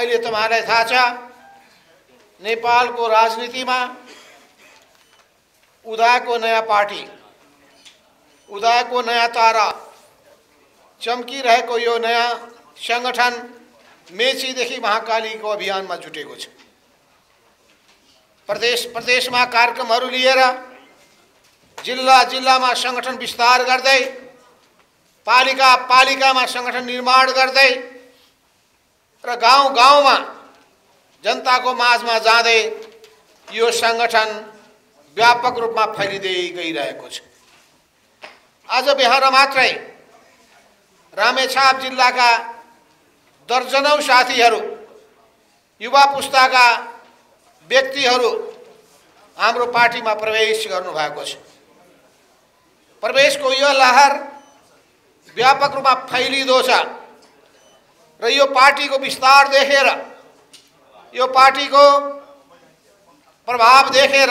अहिले तपाईँहरूलाई थाहा छ नेपालको राजनीतिमा उदाको नयाँ पार्टी उदाको नयाँ तारा चम्किरहेको यो नयाँ सङ्गठन मेचीदेखि महाकालीको अभियानमा जुटेको छ। प्रदेश प्रदेश प्रदेशमा कार्यक्रमहरू लिएर जिल्ला जिल्लामा सङ्गठन विस्तार गर्दै पालिका पालिकामा सङ्गठन निर्माण गर्दै र गाउँ गाउँमा जनताको माझमा जाँदै यो सङ्गठन व्यापक रूपमा फैलिँदै गइरहेको छ। आज बिहान मात्रै रामेछाप जिल्लाका दर्जनौ साथीहरू, युवा पुस्ताका व्यक्तिहरू हाम्रो पार्टीमा प्रवेश गर्नुभएको छ। प्रवेशको यो लहर व्यापक रूपमा फैलिँदो छ। र यो पार्टीको विस्तार देखेर यो पार्टीको प्रभाव देखेर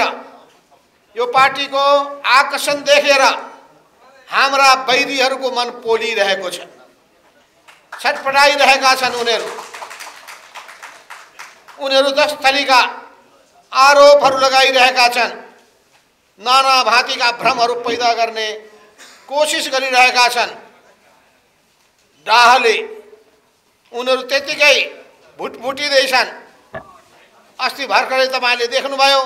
यो पार्टीको आकर्षण देखेर हाम्रा वैरीहरूको मन पोलिरहेको छ छटपटाइरहेका छन् उनीहरू उनीहरू दस थरीका आरोपहरू लगाइरहेका छन्। नाना भाँतीका भ्रमहरू पैदा कोसिस गरिरहेका छन्। डाहले उनीहरू त्यत्तिकै भुटभुटिँदैछन् अस्ति भर्खरै देख्नुभयो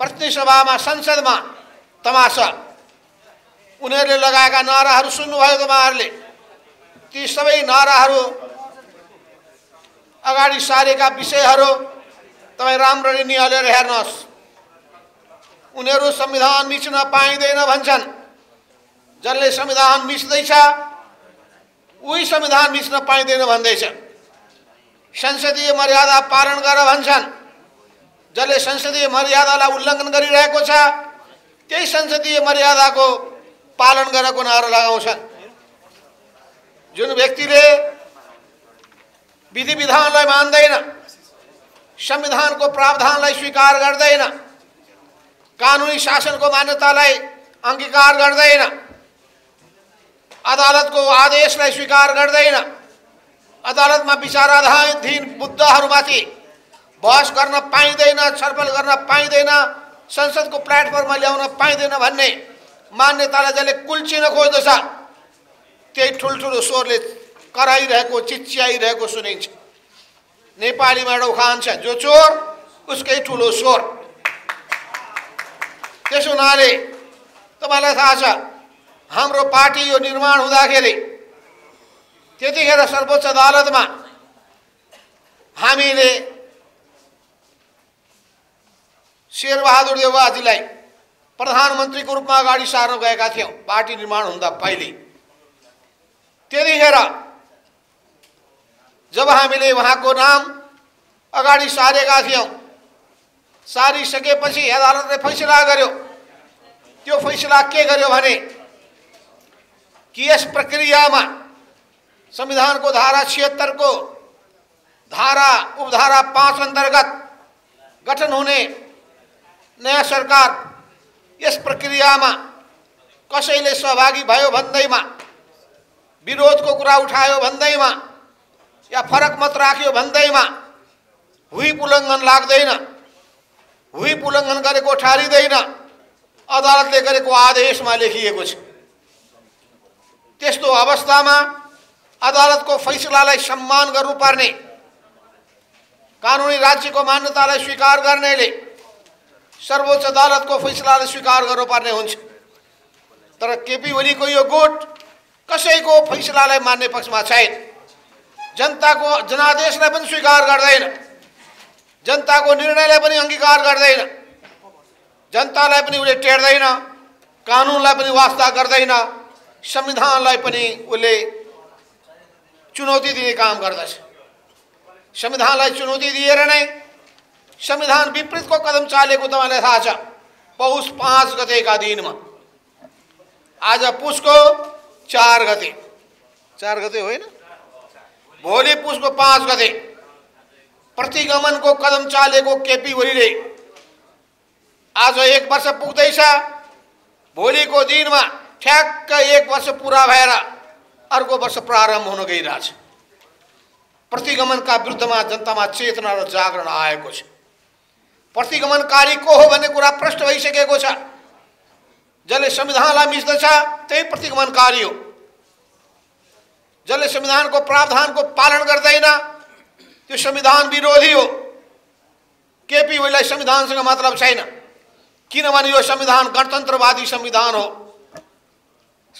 प्रतिनिधि सभामा संसदमा तमासा। उनीहरूले लगाएका नाराहरू सुन्नुभयो तपाईँहरूले। ती सबै नाराहरू अगाडि सारेका विषयहरू तपाईँ राम्ररी निहालेर हेर्नुहोस्। उनीहरू संविधान मिच्न पाइँदैन भन्छन्। संविधान मिच्दैछ उही संविधान मिच्न पाइँदैन भन्दैछ संसदीय मर्यादा पालन भन्छन् जसले संसदीय मर्यादालाई उल्लङ्घन गरिरहेको त्यही संसदीय मर्यादाको पालन गरेको नारा लगाउँछन् जुन व्यक्तिले विधि विधानलाई मान्दैन संविधानको प्रावधानलाई स्वीकार गर्दैन कानुनी शासनको मान्यतालाई अङ्गीकार गर्दैन अदालतको आदेशलाई स्वीकार गर्दैन अदालतमा विचाराधीन मुद्दाहरूमाथि बहस गर्न पाइँदैन छलफल गर्न पाइँदैन संसदको प्लेटफर्ममा ल्याउन पाइँदैन भन्ने। मान्यतालाई जसले कुल्चिन खोज्दछ त्यही ठुल्ठुलो स्वरले कराइरहेको चिच्याइरहेको सुनिन्छ। नेपालीमा एउटा उखान जो चोर, उसकै ठुलो स्वर त्यसो हुनाले, तपाईँलाई हाम्रो पार्टी यो निर्माण हुँदाखेरि, त्यतिखेर सर्वोच्च अदालतमा हामीले शेरबहादुर देवाजीलाई प्रधानमन्त्रीको रूपमा अगाडि सार्न गएका थियौँ, पार्टी निर्माण हुँदा पहिले। त्यतिखेर जब हामीले उहाँको नाम अगाडि सारेका थियौँ, सारिसकेपछि अदालतले फैसला गर्यो। त्यो फैसला के भने कि यस प्रक्रियामा संविधानको धारा छिहत्तरको धारा, उपधारा पाँच अंतर्गत गठन हुने नयाँ सरकार यस प्रक्रियामा कसैले सहभागी भयो भन्दैमा विरोधको कुरा उठायो भन्दैमा, या फरक मत राख्यो भन्दैमा हुइप उल्लङ्घन लाग्दैन हुइप उल्लङ्घन गरेको ठहरिँदैन अदालतले गरेको आदेशमा लेखिएको त्यस्तो अवस्थामा अदालतको फैसलालाई सम्मान गर्नुपर्ने, कानुनी राज्यको मान्यतालाई स्वीकार गर्नेले सर्वोच्च अदालतको फैसलालाई स्वीकार गर्नुपर्ने हुन्छ। तर केपी ओलीको यो गुट कसैको फैसलालाई मान्ने पक्षमा छैन। जनताको, जनादेशलाई पनि स्वीकार गर्दैन। जनताको निर्णयलाई पनि अङ्गीकार गर्दैन। जनतालाई पनि उसले टेर्दैन। कानुनलाई पनि वास्ता गर्दैन। संविधानलाई पनि उसले चुनौती दिने काम गर्दछ। संविधानलाई चुनौती दिएर नै संविधान विपरीतको कदम चालेको तपाईँलाई पौष पाँच गतेका दिनमा। आज पुसको चार गते। चार गते होइन? भोलि पुसको पाँच गते। प्रतिगमनको कदम चालेको केपी ओलीले आज एक वर्ष पुग्दैछ। भोलिको दिनमा ठ्याक्क एक वर्ष पुरा भएर अर्को वर्ष प्रारम्भ हुन गइरहेछ। प्रतिगमनका विरुद्धमा जनतामा चेतना र जागरण आएको छ। प्रतिगमनकारी को हो भन्ने कुरा प्रष्ट भइसकेको छ। जसले संविधानलाई मिच्दछ प्रतिगमनकारी हो। जसले संविधानको प्रावधानको पालन गर्दैन, त्यो संविधान विरोधी हो। केपी ओलीलाई संविधानसँग मतलब छैन। यो संविधान गणतन्त्रवादी संविधान हो।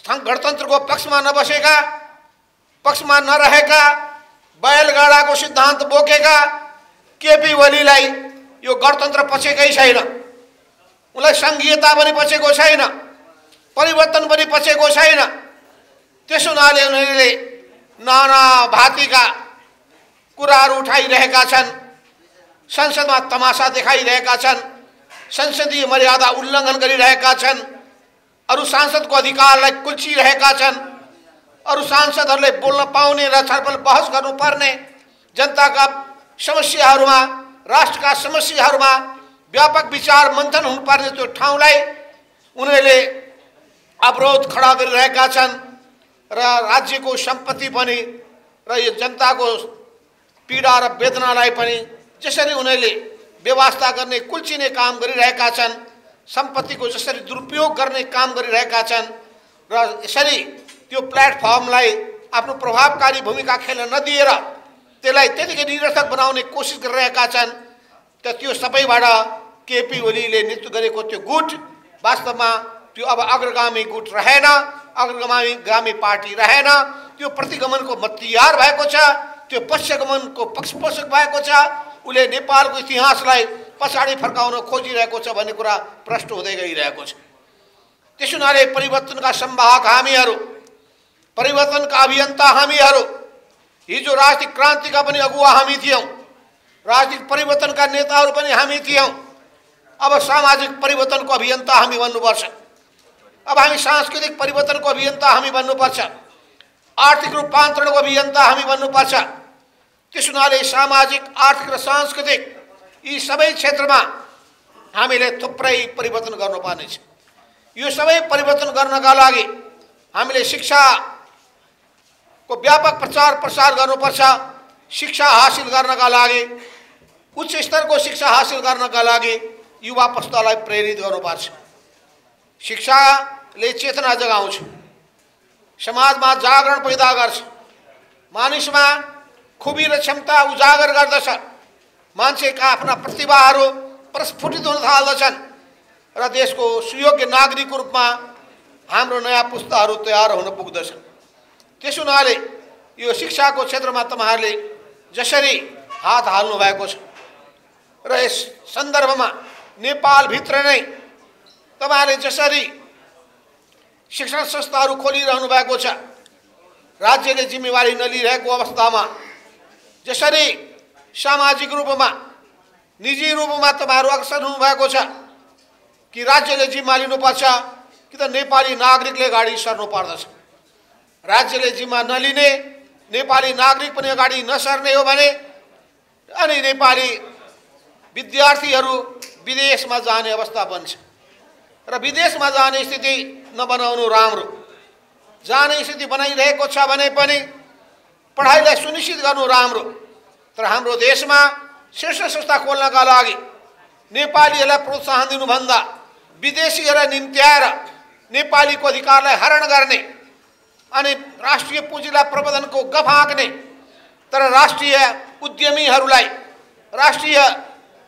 गणतन्त्रको पक्षमा नबसेका पक्षमा नरहेका बैलगाडाको सिद्धान्त बोकेका केपी ओलीलाई यो गणतन्त्र पछेकै छैन। उनलाई सङ्घीयता पनि पछेको छैन, परिवर्तन पनि पछेको छैन। त्यसो हुनाले उनीहरूले नाना भातीका कुराहरू उठाइरहेका छन्, संसदमा तमासा देखाइरहेका संसदीय मर्यादा गरिरहेका छन्। अरू सांसदको अधिकारलाई कुल्चिरहेका छन् अरू सांसदहरूले बोल्न पाउने र छलफल बहस गर्नुपर्ने जनताका समस्याहरूमा राष्ट्रका समस्याहरूमा व्यापक विचार मन्थन हुनुपर्ने त्यो ठाउँलाई उनीहरूले अवरोध खडा गरिरहेका छन् र राज्यको संपत्ति पनि र पीडा र वेदनालाई पनि जसरी व्यवस्था गर्ने कुल्चिने काम छन् सम्पत्तिको जसरी दुरुपयोग गर्ने काम गरिरहेका छन् र यसरी त्यो प्रभावकारी भूमिका खेल्न नदिएर त्यसलाई त्यतिकै निरर्थक कोसिस गरिरहेका छन् त सबैबाट केपी ओलीले नेतृत्व गरेको त्यो गुट। त्यो अब अग्रगामी गुट रहेन अग्रगामी गामी पार्टी रहेन त्यो प्रतिगमनको मतियार भएको छ पश्चगमनको पक्षपोषक नेपालको इतिहासलाई पछाडि फर्काउन खोजिरहेको छ भन्ने कुरा प्रष्ट हुँदै त्यसो हुनाले परिवर्तनका सम्भावक हामीहरू, परिवर्तनका अभियन्ता हामीहरू, हिजो राजनीतिक क्रान्तिका पनि अगुवा हामी थियौँ, राजनीतिक परिवर्तनका नेताहरू पनि हामी थियौँ, अब सामाजिक परिवर्तनको अभियन्ता हामी बन्नुपर्छ अब हामी सांस्कृतिक परिवर्तनको अभियन्ता हामी बन्नुपर्छ आर्थिक रूपान्तरणको अभियन्ता हामी बन्नुपर्छ त्यस हुनाले सामाजिक, आर्थिक र सांस्कृतिक यी सबै क्षेत्रमा हामीले थुप्रै परिवर्तन यो सबै परिवर्तन गर्नका लागि हामीले शिक्षा को व्यापक प्रचार प्रसार गर्नुपर्छ, शिक्षा हासिल गर्नका लागि, उच्च स्तरको शिक्षा हासिल गर्नका लागि युवा पुस्तालाई प्रेरित गर्नुपर्छ। शिक्षाले चेतना जगाउँछ, समाजमा जागरण पैदा गर्छ, मानिसमा खुबी र क्षमता उजागर गर्दछ। मान्छेका आफ्ना प्रतिभाहरू प्रस्फुटित हुन थाल्दछन् र देशको सुयोग्य नागरिकको रूपमा हाम्रो नयाँ पुस्ताहरू तयार हुन पुग्दछन्। त्यसो हुनाले यो शिक्षाको क्षेत्रमा तपाईँहरूले जसरी हात हाल्नु भएको छ र यस सन्दर्भमा नेपालभित्र नै शिक्षण संस्थाहरू खोलिरहनु भएको छ, राज्यले जिम्मेवारी नलिरहेको अवस्थामा जसरी सामाजिक रूपमा निजी रूपमा तपाईँहरू अग्रसर हुनुभएको छ कि राज्यले जिम्मा लिनुपर्छ कि त नेपाली नागरिकले अगाडि सर्नु पर्दछ राज्यले जिम्मा नलिने नेपाली नागरिक पनि अगाडि नसर्ने हो भने अनि नेपाली विद्यार्थीहरू विदेशमा जाने अवस्था बन्छ। र विदेशमा जाने स्थिति नबनाउनु राम्रो। जाने स्थिति बनाइरहेको छ भने पनि पढाइलाई सुनिश्चित गर्नु राम्रो। तर हाम्रो देशमा शीर्ष संस्था खोल्नका लागि नेपालीहरूलाई प्रोत्साहन दिनुभन्दा विदेशीहरूलाई निम्त्याएर नेपालीको अधिकारलाई हरण गर्ने अनि राष्ट्रिय पुँजीलाई प्रबन्धनको गफ हाँक्ने, तर राष्ट्रिय उद्यमीहरूलाई, राष्ट्रिय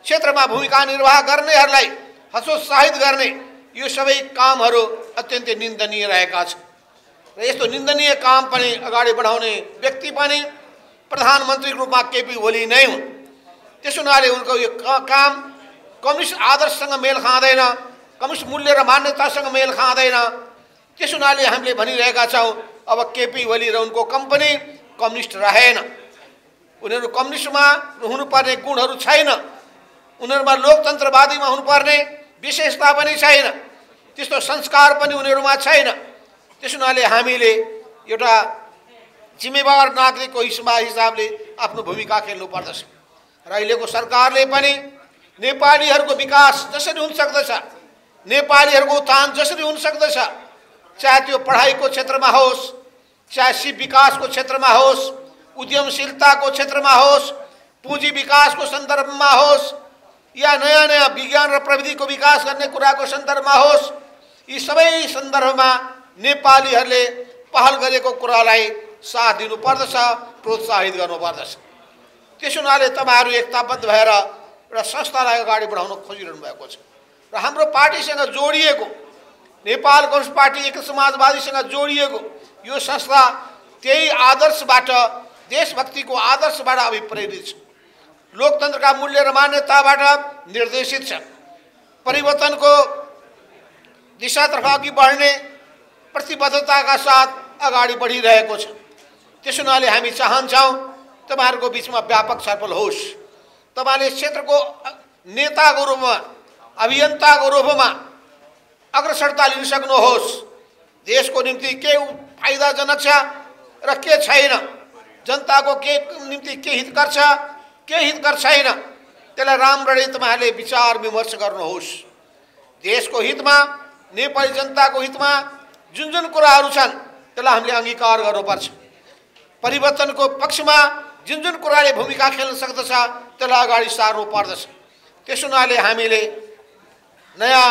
क्षेत्रमा भूमिका निर्वाह गर्नेहरूलाई हतोत्साहित गर्ने यो सबै कामहरू अत्यन्तै निन्दनीय रहेका छन्। र यस्तो निन्दनीय काम पनि अगाडि बढाउने व्यक्ति पनि प्रधानमन्त्रीको रूपमा केपी ओली नै हुन् त्यसो उनको यो काम, कम्युनिस्ट आदर्शसँग मेल खाँदैन कम्युनिस्ट मूल्य र मान्यतासँग मेल खाँदैन त्यस हुनाले हामीले भनिरहेका अब केपी ओली र उनको कंपनी कम्युनिस्ट रहेन। उनीहरू कम्युनिस्टमा हुनुपर्ने गुणहरू छैन। उनीहरूमा लोकतन्त्रवादीमा हुनुपर्ने विशेषता पनि छैन। त्यस्तो संस्कार पनि उनीहरूमा छैन। त्यस एउटा जिम्मेवार नागरिकको हिस्सा हिसाबले आफ्नो भूमिका खेल्नु पर्दछ र अहिलेको सरकारले पनि विकास जसरी हुन सक्दछ उत्थान जसरी हुन सक्दछ, चाहे त्यो पढाइको क्षेत्रमा होस्, चाहे सिप विकासको क्षेत्रमा होस्, उद्यमशीलताको क्षेत्रमा होस्, पुँजी विकासको सन्दर्भमा होस्, या नयाँ नयाँ विज्ञान और प्रविधि को र प्रविधिको विकास गर्ने कुराको सन्दर्भमा होस्, यी सबै सन्दर्भमा नेपालीहरूले पहल कुरालाई साथ दिनुपर्दछ प्रोत्साहित त्यसो हुनाले तपाईँहरू एकताबद्ध भएर एउटा संस्थालाई अगाडि छ। र हाम्रो पार्टीसँग जोडिएको, नेपाल कम्युनिस्ट पार्टी एक समाजवादीसँग जोडिएको यो संस्था त्यही आदर्शबाट, देशभक्तिको आदर्शबाट अभिप्रेरित छ। लोकतन्त्रका मूल्य र मान्यताबाट निर्देशित छ। परिवर्तनको दिशातर्फ अघि बढ्ने प्रतिबद्धताका साथ अगाडि बढिरहेको छ। त्यसो हुनाले हामी चाहन्छौँ, तपाईँहरूको बिचमा व्यापक छलफल होस्। तपाईँले क्षेत्रको नेताको रूपमा, अभियन्ताको रूपमा अग्रसरता लिन सक्नुहोस्। देशको निम्ति के फाइदाजनक छ र के छैन? जनताको के निम्ति के हितकर छ, के हितकर छैन? त्यसलाई राम्ररी तपाईँहरूले विचार विमर्श गर्नुहोस्। देशको हितमा, नेपाली जनताको हितमा जुन जुन कुराहरू छन्, त्यसलाई हामीले अङ्गीकार गर्नुपर्छ। परिवर्तनको पक्षमा जुन जुन कुराले भूमिका खेल्न सक्दछ त्यसलाई अगाडि सार्नु पर्दछ त्यस हामीले, नयाँ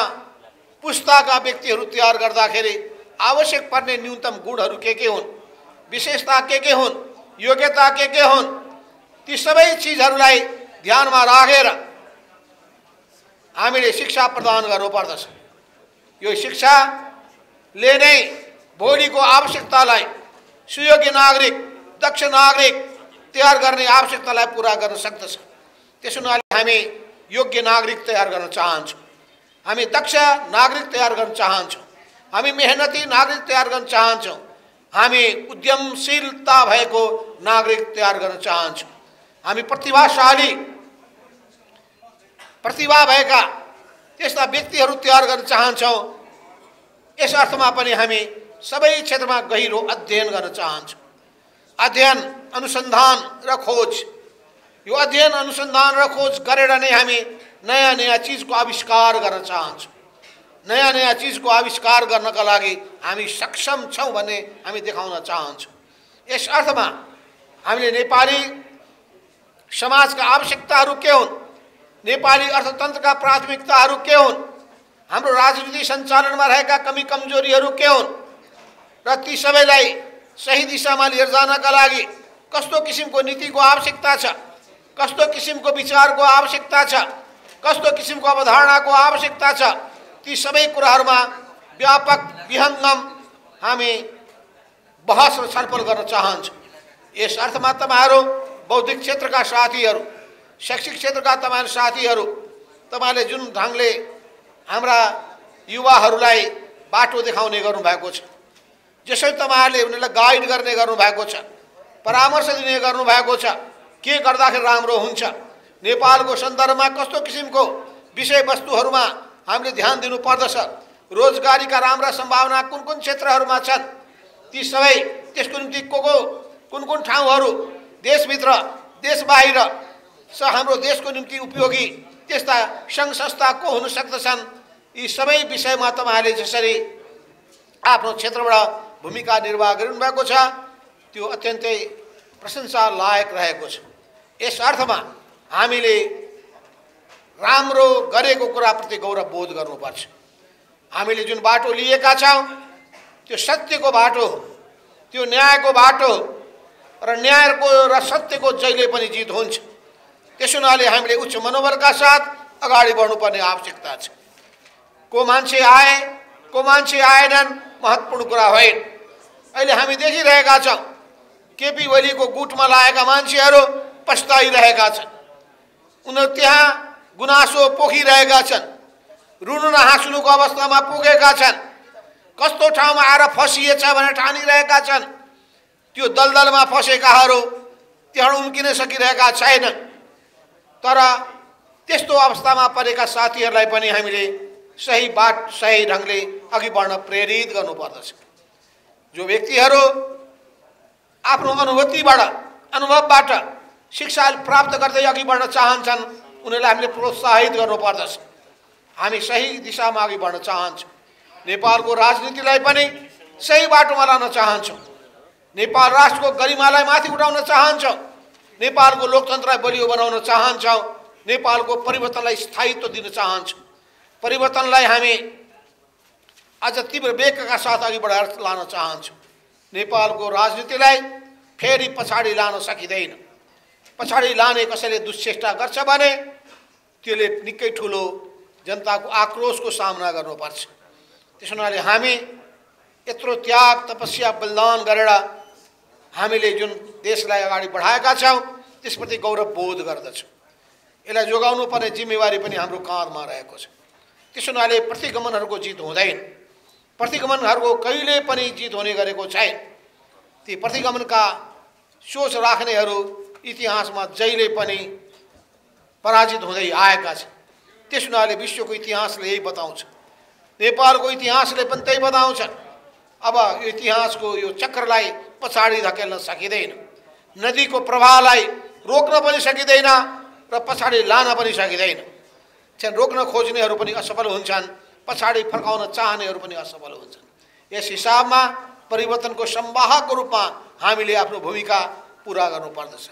पुस्ताका व्यक्तिहरू तयार गर्दाखेरि आवश्यक पर्ने न्यूनतम गुणहरू के के विशेषता के के योग्यता के के ती सबै चिजहरूलाई ध्यानमा राखेर हामीले शिक्षा प्रदान गर्नुपर्दछ यो शिक्षाले नै भोलिको आवश्यकतालाई सुयोग्य नागरिक दक्ष नागरिक तयार गर्ने आवश्यकतालाई पुरा गर्न सक्दछ त्यसो हुनाले हामी योग्य नागरिक तयार गर्न चाहन्छौँ हामी दक्ष नागरिक तयार गर्न चाहन्छौँ हामी मेहनती नागरिक तयार गर्न चाहन्छौँ हामी उद्यमशीलता नागरिक तयार गर्न चाहन्छौँ हामी प्रतिभाशाली, प्रतिभा त्यस्ता व्यक्तिहरू तयार गर्न चाहन्छौँ यस अर्थमा पनि हामी सबै क्षेत्रमा गहिरो अध्ययन गर्न चाहन्छौँ अध्ययन, अनुसंधान र खोज यो अध्ययन अनुसन्धान र खोज गरेर हामी नयाँ नयाँ चिजको आविष्कार गर्न नयाँ नयाँ चिजको आविष्कार गर्नका लागि हामी सक्षम छौँ भन्ने हामी देखाउन चाहन्छौँ। यस अर्थमा हामीले नेपाली समाजका आवश्यकताहरू के हुन्? नेपाली अर्थतन्त्रका प्राथमिकताहरू के हुन्? हाम्रो राजनीति सञ्चालनमा रहेका कमी कमजोरीहरू के ती सबैलाई सही दिशा दिशामा लिएर जानका लागि। कस्तो किसिमको नीतिको आवश्यकता छ। कस्तो किसिमको विचारको आवश्यकता छ। कस्तो किसिमको अवधारणाको आवश्यकता ती सबै कुराहरूमा व्यापक विहङ्गम हामी बहस र छलफल गर्न चाहन्छौँ यस अर्थमा तपाईँहरू बौद्धिक क्षेत्रका साथीहरू, शैक्षिक क्षेत्र क्षेत्रका तपाईँहरू साथीहरू तपाईँले जुन ढङ्गले हाम्रा युवाहरूलाई बाटो गर्नुभएको छ। जसरी तपाईँहरूले उनीहरूलाई गाइड छ परामर्श दिने गर्नुभएको छ के गर्दाखेरि राम्रो हुन्छ नेपालको सन्दर्भमा कस्तो किसिमको विषयवस्तुहरूमा हामीले ध्यान दिनुपर्दछ रोजगारीका राम्रा सम्भावना कुन कुन क्षेत्रहरूमा छन्? ती सबै त्यसको निम्ति को को कुन कुन ठाउँहरू? देशभित्र देश बाहिर स हाम्रो देशको निम्ति उपयोगी त्यस्ता सङ्घ संस्था को सक्दछन्? यी सबै विषयमा तपाईँहरूले जसरी आफ्नो क्षेत्रबाट भूमिका निर्वाह त्यो अत्यन्तै प्रशंसा लायक रहेको छ। यस अर्थमा हामीले राम्रो कुराप्रति गौरव बोध गर्नुपर्छ। हामीले जुन बाटो लिएका छौँ, त्यो सत्यको बाटो हो त्यो न्यायको बाटो हो र न्यायको र सत्यको जहिले पनि जित हुनाले हामीले उच्च मनोबलका साथ अगाडि बढ्नुपर्ने आवश्यकता छ। को मान्छे आए, को मान्छे आएनन् महत्त्वपूर्ण कुरा होइन। अहिले हामी देखिरहेका छौँ, केपी ओलीको गुटमा लागेका मान्छेहरू पस्ताइरहेका छन्। उनीहरू त्यहाँ गुनासो पोखिरहेका छन् रुनु न हाँस्नुको अवस्थामा पुगेका छन्, कस्तो ठाउँमा आएर फसिएछ भनेर ठानिरहेका छन्। त्यो दलदलमा फसेकाहरू त्यहाँ उम्किन सकिरहेका तर त्यस्तो अवस्थामा परेका साथीहरूलाई पनि हामीले सही बाट सही ढंग ढङ्गले अघि बढ्न प्रेरित गर्नुपर्दछ जो व्यक्तिहरू आफ्नो अनुभूतिबाट, अनुभवबाट शिक्षा प्राप्त गर्दै अघि बढ्न चाहन्छन्, उनीहरूलाई हामीले प्रोत्साहित गर्नुपर्दछ हामी सही दिशामा अघि बढ्न चाहन्छौँ। नेपालको राजनीतिलाई पनि सही बाटोमा लान चाहन्छौँ। नेपाल राष्ट्रको गरिमालाई माथि उठाउन चाहन्छौँ। नेपालको लोकतन्त्रलाई बलियो बनाउन चाहन्छौँ। नेपालको परिवर्तनलाई स्थायित्व दिन चाहन्छौँ। परिवर्तनलाई हामी। आज तीव्र वेगका साथ अघि बढाएर लान चाहन्छौँ। नेपालको राजनीतिलाई फेरि पछाडि लान सकिँदैन। पछाडि लाने कसैले दुश्चेष्टा गर्छ निकै ठुलो जनताको आक्रोशको सामना गर्नुपर्छ। त्यस हुनाले हामी यत्रो त्याग, तपस्या, बलिदान गरेर हामीले जुन देशलाई अगाडि बढाएका छौँ, त्यसप्रति गौरव बोध गर्दछौँ। यसलाई जोगाउनु पर्ने जिम्मेवारी पनि हाम्रो काँधमा रहेको त्यस हुनाले प्रतिगमनहरूको जित हुँदैन। प्रतिगमनहरूको कहिले पनि जित हुने छैन। ती प्रतिगमनका सोच राख्नेहरू इतिहासमा जहिले पनि पराजित हुँदै आएका छन्। त्यस हुनाले विश्वको यही बताउँछ। नेपालको इतिहासले पनि त्यही बताउँछ अब यो इतिहासको यो चक्रलाई पछाडि धकेल्न सकिँदैन। नदीको प्रवाहलाई रोक्न पनि सकिँदैन र पछाडि लान पनि सकिँदैन। रोक्न पनि असफल हुन्छन्, पछाडि फर्काउन पनि असफल हुन्छन्। यस हिसाबमा परिवर्तनको सम्वाहकको रूपमा हामीले आफ्नो भूमिका पुरा गर्नुपर्दछ।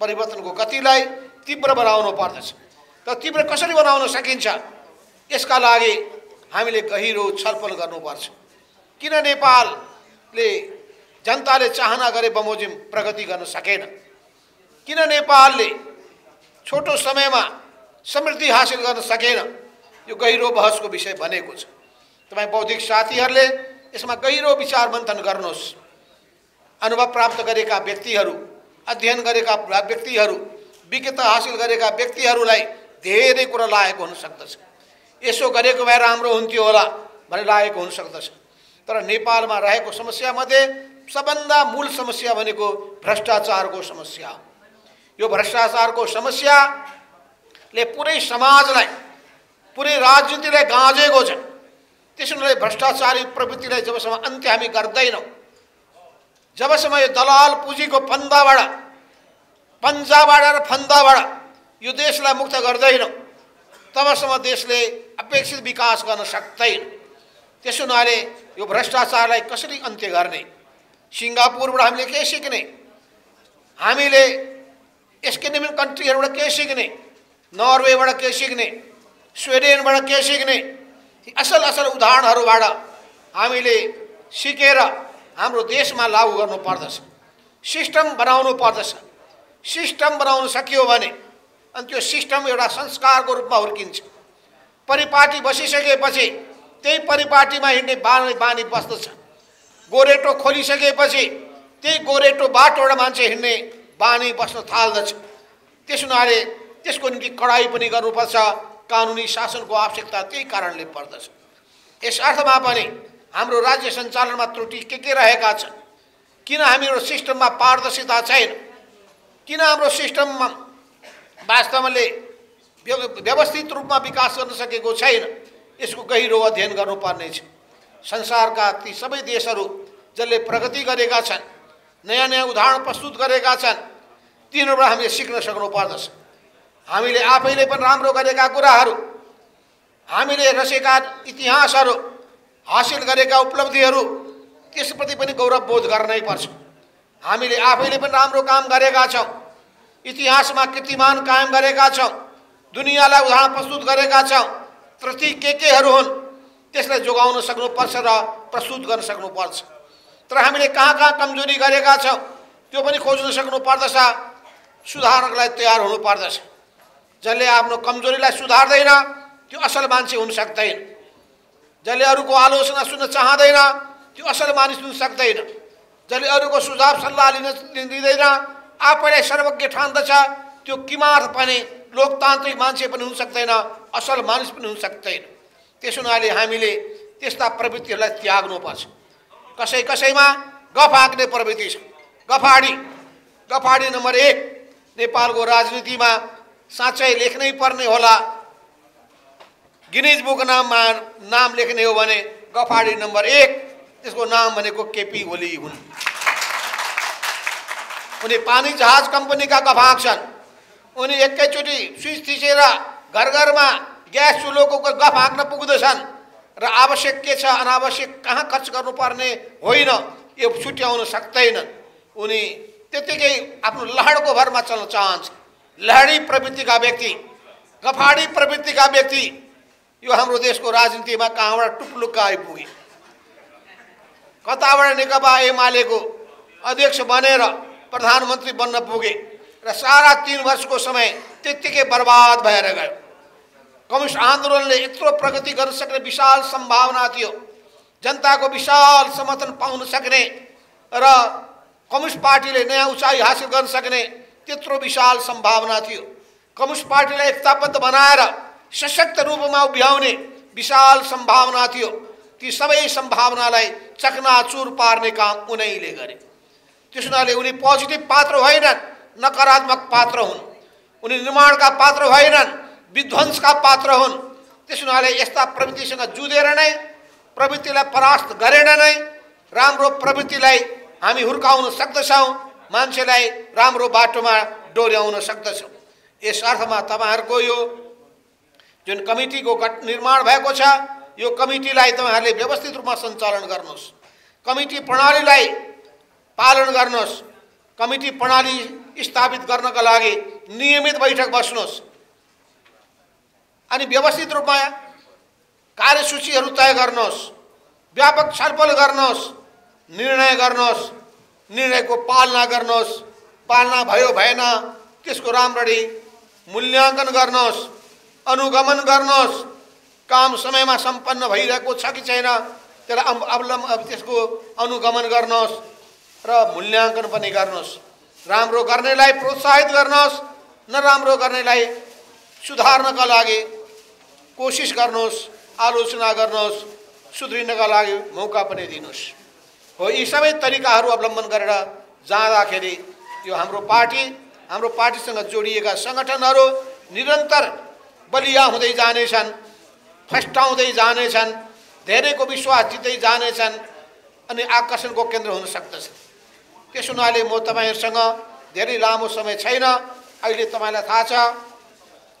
परिवर्तनको गतिलाई तीव्र बनाउनु पर्दछ। र तीव्र कसरी बनाउन सकिन्छ? यसका लागि हामीले गहिरो छलफल किन नेपालले जनताले चाहना गरे बमोजिम प्रगति गर्न सकेन? किन नेपालले छोटो समयमा समृद्धि हासिल गर्न सकेन। यो गहिरो बहसको विषय बनेको छ। बौद्धिक साथीहरूले यसमा गहिरो विचार मन्थन गर्नुहोस्। अनुभव प्राप्त व्यक्तिहरू, अध्ययन गरेका व्यक्तिहरू, विज्ञता हासिल गरेका व्यक्तिहरूलाई धेरै कुरा लागेको हुनसक्दछ यसो गरेको भए राम्रो हुन्थ्यो होला भन्ने लागेको हुनसक्दछ तर नेपालमा रहेको समस्यामध्ये सबभन्दा मूल समस्या भनेको भ्रष्टाचारको समस्या यो भ्रष्टाचारको समस्याले पुरै समाजलाई पुरै राजनीतिलाई गाँजेको छ त्यसैले भ्रष्टाचारी प्रवृत्तिलाई जबसम्म अन्त्य हामी गर्दैनौँ जबसम्म यो दलाल पुँजीको फन्दाबाट पन्जाबाट र फन्दाबाट यो देशलाई मुक्त गर्दैनौँ तबसम्म देशले अपेक्षित विकास गर्न सक्दैन त्यसो हुनाले यो भ्रष्टाचारलाई कसरी अन्त्य गर्ने सिङ्गापुरबाट हामीले के सिक्ने हामीले स्केन्डिनेभियन कन्ट्रीहरूबाट के सिक्ने नर्वेबाट के सिक्ने स्विडेनबाट के सिक्ने असल असल उदाहरणहरूबाट हामीले सिकेर हाम्रो देशमा लागू गर्नु पर्दछ. सिस्टम बनाउनु पर्दछ. सिस्टम बनाउनु सकियो भने अनि त्यो सिस्टम एउटा संस्कारको रूपमा हुर्किन्छ. परिपाटी बसिसकेपछि त्यही परिपाटीमा हिँड्ने बानी बानी बस्दछ गोरेटो खोलिसकेपछि त्यही गोरेटो बाटोबाट मान्छे हिँड्ने बानी बस्न थाल्दछ. त्यस हुनाले त्यसको निम्ति कडाइ पनि गर्नुपर्छ कानुनी शासनको आवश्यकता त्यही कारणले पर्दछ यस अर्थमा पनि हाम्रो राज्य सञ्चालनमा त्रुटि के के रहेका छन् किन हाम्रो सिस्टममा पारदर्शिता छैन किन हाम्रो सिस्टममा वास्तवले व्यवस्थित रूपमा विकास गर्न सकेको छैन यसको गहिरो अध्ययन गर्नुपर्ने छ। संसारका ती सबै देशहरू जसले प्रगति छन् नयाँ नयाँ उदाहरण प्रस्तुत गरेका छन्, तिनीहरूबाट हामीले सिक्न सक्नु पर्दछ। हामीले आफैले पनि राम्रो गरेका हामीले हासिल गरेका उपलब्धिहरू, त्यसप्रति पनि गौरव बोध गर्नै पर्छ। हामीले आफैले पनि राम्रो काम गरेका छौँ, इतिहासमा कीर्तिमान कायम गरेका छौँ उदाहरण प्रस्तुत गरेका ती के केहरू हुन्, त्यसलाई जोगाउन र प्रस्तुत गर्न सक्नुपर्छ। तर हामीले कहाँ कहाँ कमज़ोरी गरेका छौँ, त्यो पनि खोज्न सक्नु पर्दछ सुधार्नको लागि तयार हुनु पर्दछ। जसले आफ्नो कमजोरीलाई सुधार्दैन, त्यो असल मान्छे हुन सक्दैन। जसले अरूको आलोचना सुन्न चाहँदैन, त्यो असल मानिस हुन सक्दैन। जसले अरूको सुझाव सल्लाह लिन आफैलाई सर्वज्ञ ठान्दछ, त्यो किमार पनि, लोकतान्त्रिक मान्छे पनि असल मानिस पनि हुन सक्दैन। त्यस हुनाले हामीले त्यस्ता प्रवृत्तिहरूलाई त्याग्नुपर्छ कसै गफ हाँक्ने प्रवृत्ति गफाडी गफाडी नम्बर एक नेपालको राजनीतिमा साँच्चै लेख्नै पर्ने होला। गिनिज बुक नाममा नाम लेख्ने हो भने गफाडी नम्बर एक, त्यसको नाम भनेको केपी ओली हुन्। उनी पानी जहाज़ कम्पनीका गफाक छन्। उनी एकैचोटि स्विच थिचेर घर घरमा ग्यास चुलोको गफ हाँक्न पुग्दछन् र आवश्यक के छ, अनावश्यक कहाँ खर्च गर्नुपर्ने होइन, यो छुट्याउन सक्दैनन् उनी त्यत्तिकै आफ्नो लहडको भरमा चल्न चाहन्छ लहडी प्रवृत्ति का व्यक्ति गफाडी प्रवृत्ति का व्यक्ति, यो हम देश हाम्रो देशको राजनीतिमा कहाँबाट टुप्लुक्क आइपुगे कताबाट नेकपा एमालेको अध्यक्ष बनेर प्रधानमन्त्री बन्न पुगे र सारा तिन वर्षको समय त्यत्तिकै बर्बाद भएर गयो कम्युनिस्ट आन्दोलनले यत्रो प्रगति गर्न सक्ने विशाल सम्भावना थियो। जनताको विशाल समर्थन पाउन सक्ने। र कम्युनिस्ट पार्टीले नयाँ उचाइ हासिल गर्न सक्ने। त्यत्रो विशाल सम्भावना थियो कम्युनिस्ट पार्टीलाई एकताबद्ध बनाएर सशक्त रूपमा उभ्याउने विशाल सम्भावना थियो ती सबै सम्भावनालाई चकनाचुर पार्ने काम उनैले गरे त्यस हुनाले उनी पोजिटिभ पात्र होइनन् नकारात्मक पात्र हुन्। उनी निर्माणका पात्र होइनन् विध्वंसका पात्र हुन्। त्यस हुनाले यस्ता प्रवृत्तिसँग जुधेर नै प्रवृत्तिलाई परास्त गरेर नै राम्रो प्रवृत्तिलाई हामी हुर्काउन सक्दछौँ मान्छेलाई राम्रो बाटोमा डोर्याउन सक्दछौँ। यस अर्थमा तपाईँहरूको यो जुन कमिटीको गठ निर्माण यो कमिटीलाई तपाईँहरूले व्यवस्थित रूपमा सञ्चालन गर्नुहोस्। कमिटी प्रणालीलाई पालन गर्नुहोस्। कमिटी प्रणाली स्थापित गर्नका लागि नियमित बैठक बस्नुहोस्। अनि व्यवस्थित रूपमा कार्यसूचीहरू तय गर्नुहोस्। व्यापक छलफल गर्नुहोस्। निर्णय गर्नुहोस्। निर्णयको पालना गर्नुहोस् पालना भयो भएन त्यसको राम्ररी मूल्याङ्कन गर्नुहोस् अनुगमन गर्नुहोस् काम समयमा सम्पन्न भइरहेको छ कि छैन, त्यसलाई अवलम्ब त्यसको अनुगमन गर्नुहोस् र मूल्याङ्कन पनि गर्नुहोस् राम्रो गर्नेलाई प्रोत्साहित गर्नुहोस् नराम्रो गर्नेलाई सुधार्नका लागि कोसिस गर्नुहोस् आलोचना गर्नुहोस् सुध्रिनका लागि मौका पनि दिनुहोस् हो यी सबै तरिकाहरू अवलम्बन गरेर जाँदाखेरि यो हाम्रो पार्टी, हाम्रो पार्टीसँग जोडिएका सङ्गठनहरू निरन्तर बलिया हुँदै जानेछन्, फस्टाउँदै जानेछन्, धेरैको विश्वास जित्दै जानेछन् अनि आकर्षणको केन्द्र हुन सक्दछ। त्यस हुनाले म धेरै समय छैन, अहिले तपाईँलाई थाहा छ,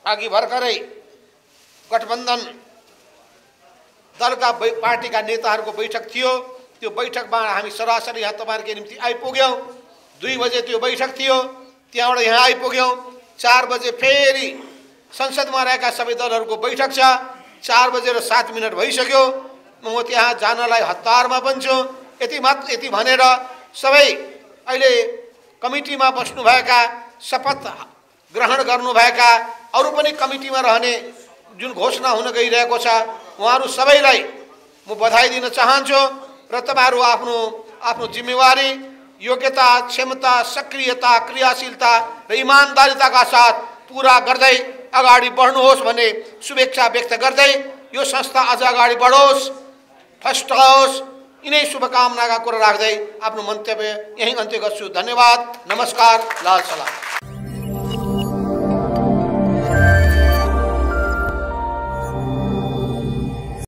अघि भर्खरै गठबन्धन दलका पार्टीका बैठक थियो। त्यो बैठकमा हामी सरासरी यहाँ तपाईँहरूको निम्ति आइपुग्यौँ। दुई बजे त्यो बैठक थियो, त्यहाँबाट यहाँ आइपुग्यौँ। चार बजे फेरि संसदमा रहेका सबै दलहरूको बैठक छ। चार बजेर सात मिनट भइसक्यो। म त्यहाँ जानलाई हतारमा पनि छु यति मात्र, यति भनेर सबै अहिले शपथ ग्रहण गर्नुभएका, अरू पनि कमिटीमा रहने जुन घोषणा हुन गइरहेको छ, उहाँहरू सबैलाई म बधाई दिन चाहन्छु। र तपाईँहरू जिम्मेवारी योग्यता क्षमता सक्रियता क्रियाशीलता र इमान्दारिताका साथ पुरा गर्दै अगाडि बढ्नुहोस् भन्ने शुभेच्छा व्यक्त गर्दै यो संस्था अझ अगाडि बढोस् फस्टाओस् यिनै शुभकामनाका कुरा राख्दै आफ्नो मन्तव्य यहीँ अन्त्य गर्छु धन्यवाद नमस्कार लाल सलाम